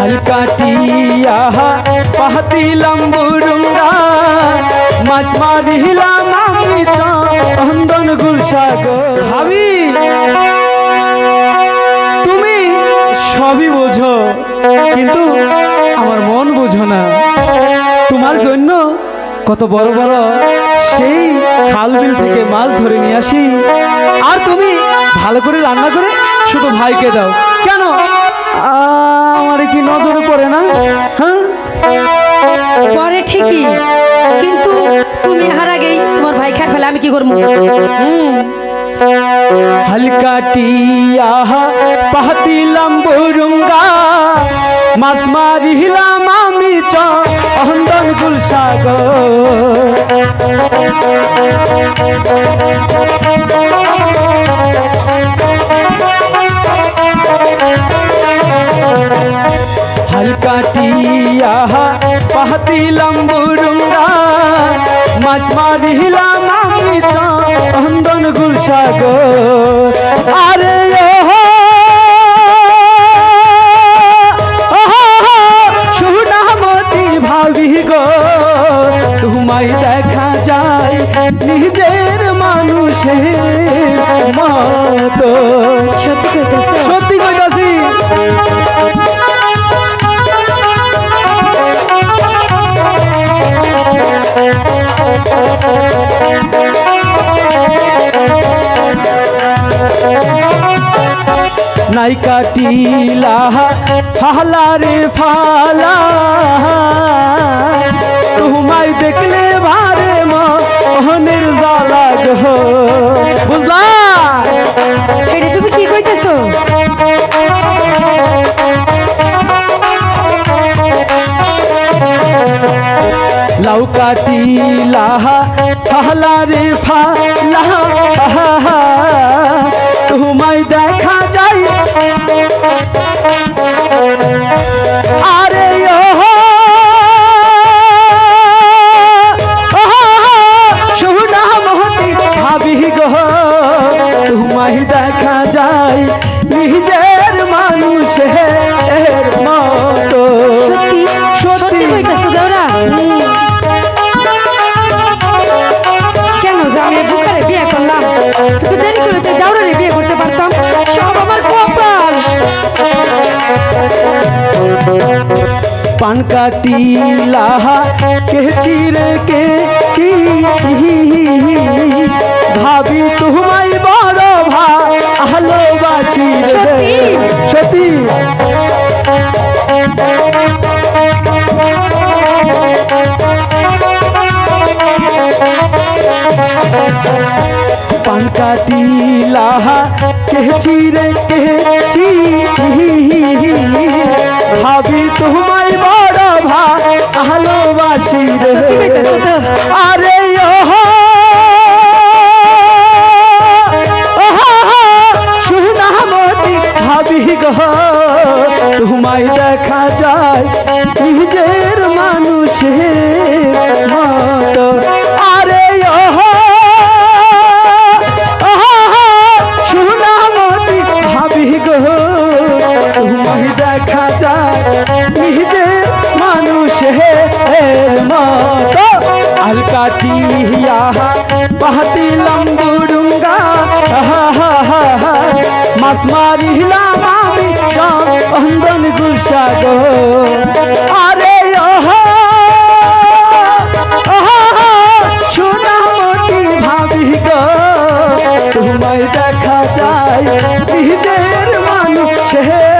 হালকাটিয়া পাহাতিলাম বুরুঙ্গা। মাছ মারিলাম আমি চন্দন গুলসাগর ভাবি, তুমি সবই বোঝো, কিন্তু আমার মন বোঝো না। তোমার জন্য কত বড় বড় সেই খাল বিল থেকে মাছ ধরে নিয়ে আসি। আর তুমি ভালো করে রান্না করে শুধু ভাইকে দাও। কেন? আমার কি নজরে পড়ে না? হ্যাঁ? পরে ঠিকই কিন্তু তুমি হার আগেই তোমার ভাই খাই ফেলে আমি কি করব? হালকাটিয়া পাহাতিলাম বরুঙ্গা মাছ মারিলাম আমি চন্দন গুলসাগর হালকাটিয়া পাহাতিলাম বরুঙ্গা, মাছ মারিলাম আমি চন্দন গুলসাগর। আরে সুনামতি ভাবি গো, তোমায় দেখা যায় নিজের মানুষের মতো। নাই কাটিলা ফালা রে ফালা। তোমায় দেখলে ভারে মনের জ্বালা গো বুঝলা? এটা তুমি কি কইতেছো? লাউ কাটিলা ফালা রে ফালা। নিজের মানুষের মতো। সত্যি? সত্যি কইতেছো দেওরা? কেন যে আমি বুকারে বিয়ে করলাম? একটু দেরি করে তো দাউরারে বিয়ে করতে পারতাম। সব আমার কপাল। পান কাটিলা কে চিরে কে কাটিলা কে চিরে কে চি ভাবি তোমায় বড় ভালোবাসি রে। তো? আরে ওহো তোমায় দেখা যায় নিজের মানুষের মতো দেখা যায়। নিজের মানুষের মতো। আলকাটিয়া পাহাতি লম্বুরুঙ্গা, মাছ মারিলাম আমি চন্দন গুলসাগো আরে ওহো দেখা যায়, নিজের মানুষের